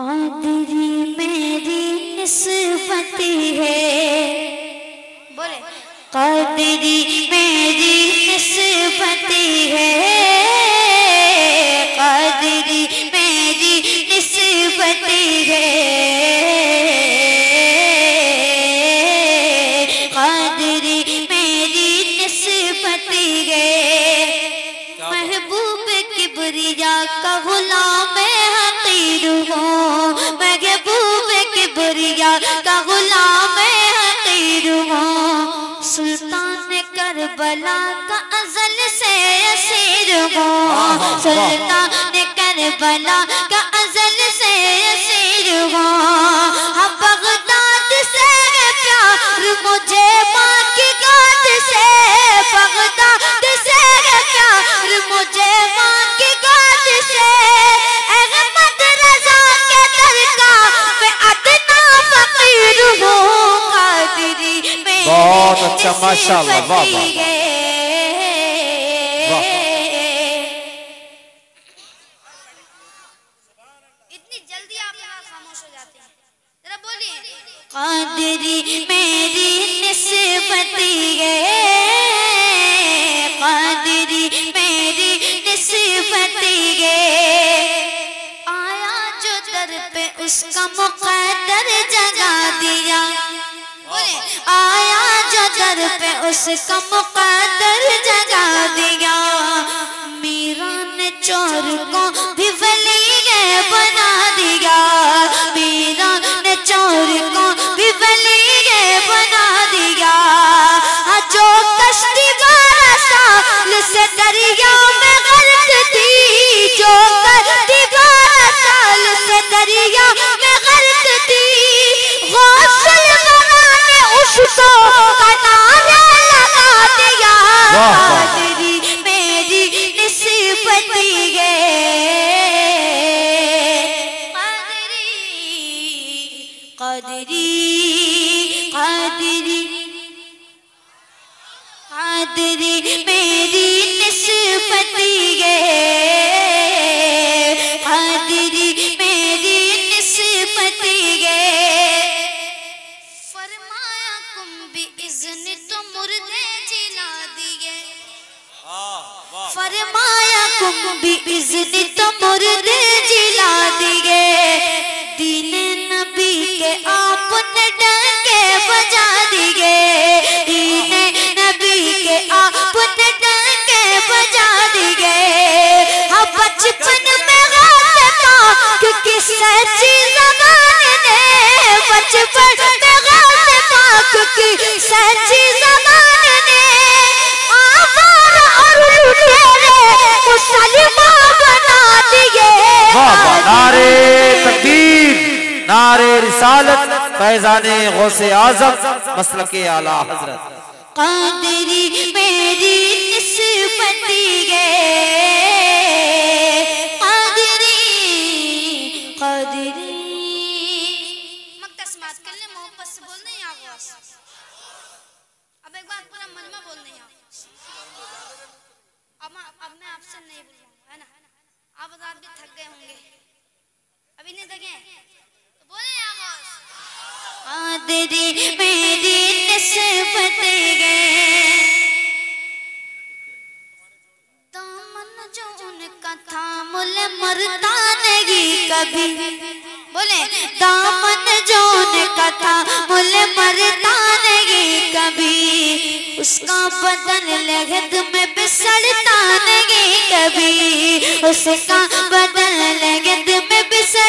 कादरी मेरी निस्बती है। बोले। कादरी मेरी निस्बती है। कादरी मेरी निस्बती है। महबूब किबरिया का गुलाम सुल्तान करबला का अजल से असीर हो। सुल्तान करबला का अजल से असीर अच्छा, माशाअल्लाह, वाह, वाह, वाह। निस्बती है। इतनी जल्दी आप यहाँ खामोश हो जाते हैं जरा बोलिए कादरी मेरी निस्बती है कादरी मेरी निस्बती है आया जो दर पे उसका मुकद्दर जगा पे उसका मुकद्दर जगा दिया। मीरा ने चोर को भी वली बना दिया। मीरा ने चोर को भी वली बना दिया। हाँ, जो कश्ती से दरिया कादरी कादरी कादरी मेरी निस्बती है कादरी मेरी निस्बती है फरमाया कुम भी इज़्न तो मुर्दे जिला दिए फरमाया कुम भी इज़्ज़त तो मुर्दे जिला गाते था क्योंकि सच्ची जबान ने। आवारा और लुटेरे बना दिए। नारे तकबीर नारे रिसालत फैजाने गौसे आज़म मसल के आला हज़रत। कादरी मेरी निस्बती है कादरी कादरी मकदस बात कर ले मोहब्बत से बोल नहीं आवाज़ अब एक बात पूरा मन में बोल नहीं अब मैं आपसे नहीं बोलूँगा, है ना? आप रात भी थक गए होंगे। अभी नहीं थके तो बोले आवाज़ कादरी मेरी निस्बत है। दामन जो उनका था, मुले मरता नहीं कभी। बोले, दामन जो उनका था, मुले मरता नहीं कभी। उसका बदन लगद में बिसरता नहीं कभी। उसका बदल लगे में बिसरता